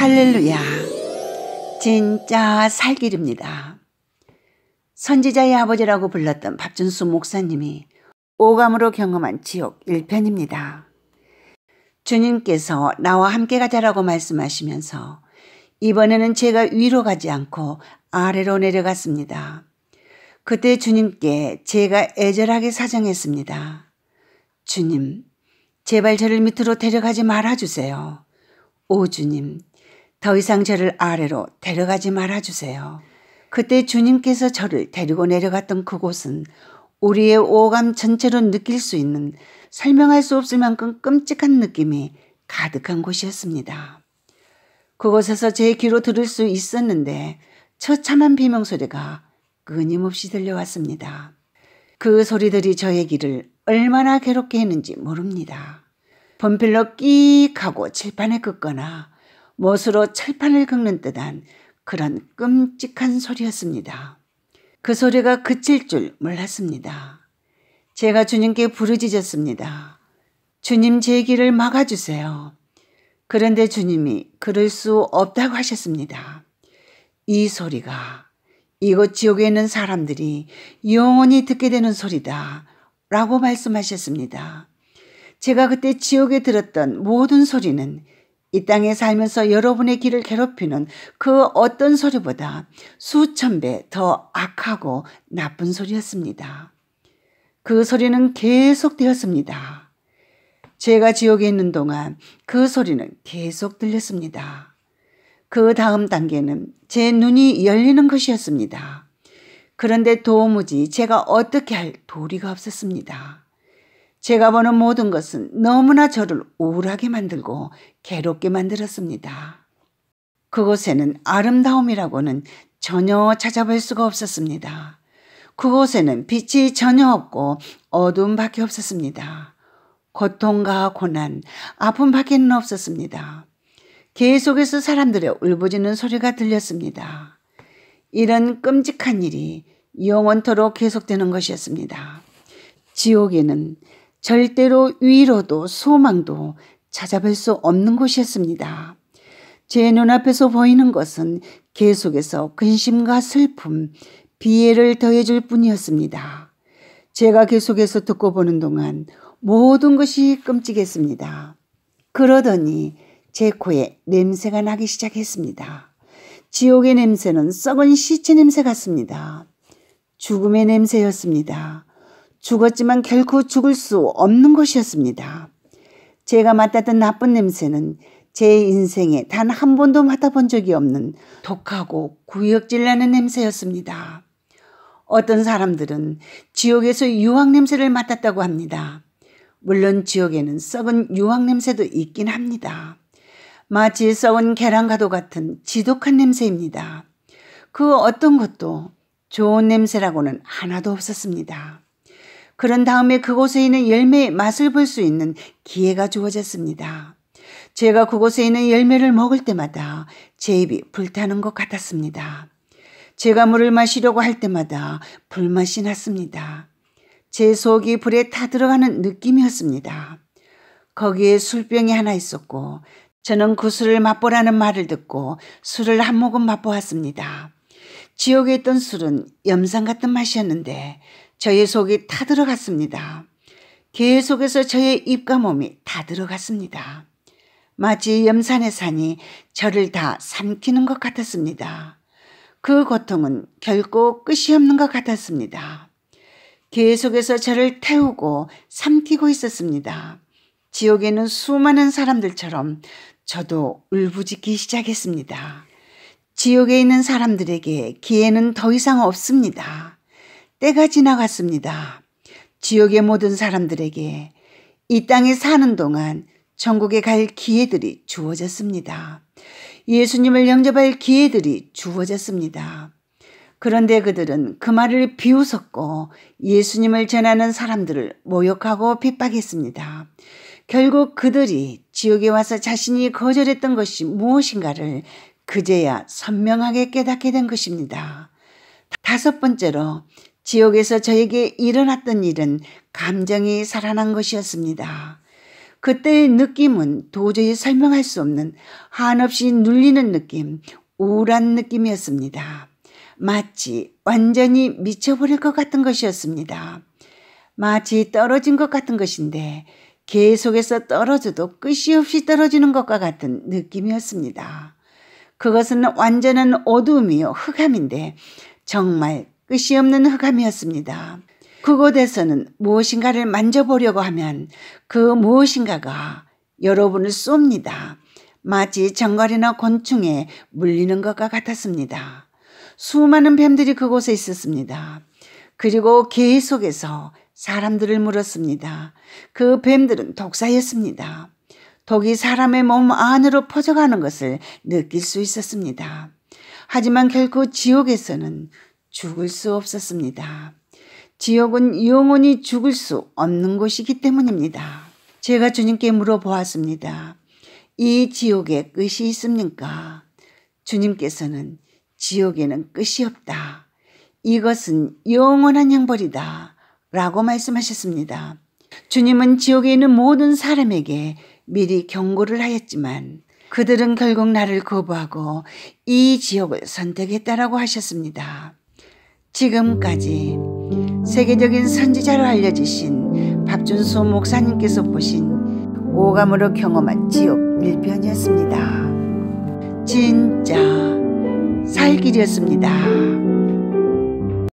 할렐루야. 진짜 살 길입니다. 선지자의 아버지라고 불렀던 박준수 목사님이 오감으로 경험한 지옥 1편입니다. 주님께서 나와 함께 가자라고 말씀하시면서 이번에는 제가 위로 가지 않고 아래로 내려갔습니다. 그때 주님께 제가 애절하게 사정했습니다. 주님, 제발 저를 밑으로 데려가지 말아주세요. 오 주님, 더 이상 저를 아래로 데려가지 말아주세요. 그때 주님께서 저를 데리고 내려갔던 그곳은 우리의 오감 전체로 느낄 수 있는 설명할 수 없을 만큼 끔찍한 느낌이 가득한 곳이었습니다. 그곳에서 제 귀로 들을 수 있었는데 처참한 비명소리가 끊임없이 들려왔습니다. 그 소리들이 저의 귀를 얼마나 괴롭게 했는지 모릅니다. 번필로 끽 하고 칠판에 긋거나 못으로 철판을 긁는 듯한 그런 끔찍한 소리였습니다. 그 소리가 그칠 줄 몰랐습니다. 제가 주님께 부르짖었습니다. 주님 제 길을 막아주세요. 그런데 주님이 그럴 수 없다고 하셨습니다. 이 소리가 이곳 지옥에 있는 사람들이 영원히 듣게 되는 소리다 라고 말씀하셨습니다. 제가 그때 지옥에 들었던 모든 소리는 이 땅에 살면서 여러분의 길을 괴롭히는 그 어떤 소리보다 수천 배 더 악하고 나쁜 소리였습니다. 그 소리는 계속되었습니다. 제가 지옥에 있는 동안 그 소리는 계속 들렸습니다. 그 다음 단계는 제 눈이 열리는 것이었습니다. 그런데 도무지 제가 어떻게 할 도리가 없었습니다. 제가 보는 모든 것은 너무나 저를 우울하게 만들고 괴롭게 만들었습니다. 그곳에는 아름다움이라고는 전혀 찾아볼 수가 없었습니다. 그곳에는 빛이 전혀 없고 어둠밖에 없었습니다. 고통과 고난, 아픔밖에는 없었습니다. 계속해서 사람들의 울부짖는 소리가 들렸습니다. 이런 끔찍한 일이 영원토록 계속되는 것이었습니다. 지옥에는 절대로 위로도 소망도 찾아뵐 수 없는 곳이었습니다. 제 눈앞에서 보이는 것은 계속해서 근심과 슬픔, 비애를 더해줄 뿐이었습니다. 제가 계속해서 듣고 보는 동안 모든 것이 끔찍했습니다. 그러더니 제 코에 냄새가 나기 시작했습니다. 지옥의 냄새는 썩은 시체 냄새 같습니다. 죽음의 냄새였습니다. 죽었지만 결코 죽을 수 없는 것이었습니다. 제가 맡았던 나쁜 냄새는 제 인생에 단 한 번도 맡아본 적이 없는 독하고 구역질 나는 냄새였습니다. 어떤 사람들은 지옥에서 유황 냄새를 맡았다고 합니다. 물론 지옥에는 썩은 유황 냄새도 있긴 합니다. 마치 썩은 계란과도 같은 지독한 냄새입니다. 그 어떤 것도 좋은 냄새라고는 하나도 없었습니다. 그런 다음에 그곳에 있는 열매의 맛을 볼 수 있는 기회가 주어졌습니다. 제가 그곳에 있는 열매를 먹을 때마다 제 입이 불타는 것 같았습니다. 제가 물을 마시려고 할 때마다 불맛이 났습니다. 제 속이 불에 타들어가는 느낌이었습니다. 거기에 술병이 하나 있었고 저는 그 술을 맛보라는 말을 듣고 술을 한 모금 맛보았습니다. 지옥에 있던 술은 염산 같은 맛이었는데 저의 속이 타들어갔습니다. 계속해서 저의 입과 몸이 다 들어갔습니다. 마치 염산의 산이 저를 다 삼키는 것 같았습니다. 그 고통은 결코 끝이 없는 것 같았습니다. 계속해서 저를 태우고 삼키고 있었습니다. 지옥에는 수많은 사람들처럼 저도 울부짖기 시작했습니다. 지옥에 있는 사람들에게 기회는 더 이상 없습니다. 때가 지나갔습니다. 지옥의 모든 사람들에게 이 땅에 사는 동안 천국에 갈 기회들이 주어졌습니다. 예수님을 영접할 기회들이 주어졌습니다. 그런데 그들은 그 말을 비웃었고 예수님을 전하는 사람들을 모욕하고 핍박했습니다. 결국 그들이 지옥에 와서 자신이 거절했던 것이 무엇인가를 그제야 선명하게 깨닫게 된 것입니다. 다섯 번째로 지옥에서 저에게 일어났던 일은 감정이 살아난 것이었습니다. 그때의 느낌은 도저히 설명할 수 없는 한없이 눌리는 느낌, 우울한 느낌이었습니다. 마치 완전히 미쳐버릴 것 같은 것이었습니다. 마치 떨어진 것 같은 것인데 계속해서 떨어져도 끝이 없이 떨어지는 것과 같은 느낌이었습니다. 그것은 완전한 어두움이요 흑암인데 정말 끝이 없는 흑암이었습니다. 그곳에서는 무엇인가를 만져보려고 하면 그 무엇인가가 여러분을 쏩니다. 마치 정갈이나 곤충에 물리는 것과 같았습니다. 수많은 뱀들이 그곳에 있었습니다. 그리고 계속해서 사람들을 물었습니다. 그 뱀들은 독사였습니다. 독이 사람의 몸 안으로 퍼져가는 것을 느낄 수 있었습니다. 하지만 결코 지옥에서는 죽을 수 없었습니다. 지옥은 영원히 죽을 수 없는 곳이기 때문입니다. 제가 주님께 물어보았습니다. 이 지옥에 끝이 있습니까? 주님께서는 지옥에는 끝이 없다. 이것은 영원한 형벌이다. 라고 말씀하셨습니다. 주님은 지옥에 있는 모든 사람에게 미리 경고를 하였지만 그들은 결국 나를 거부하고 이 지옥을 선택했다라고 하셨습니다. 지금까지 세계적인 선지자로 알려지신 박준수 목사님께서 보신 오감으로 경험한 지옥 1편이었습니다. 진짜 살 길이었습니다.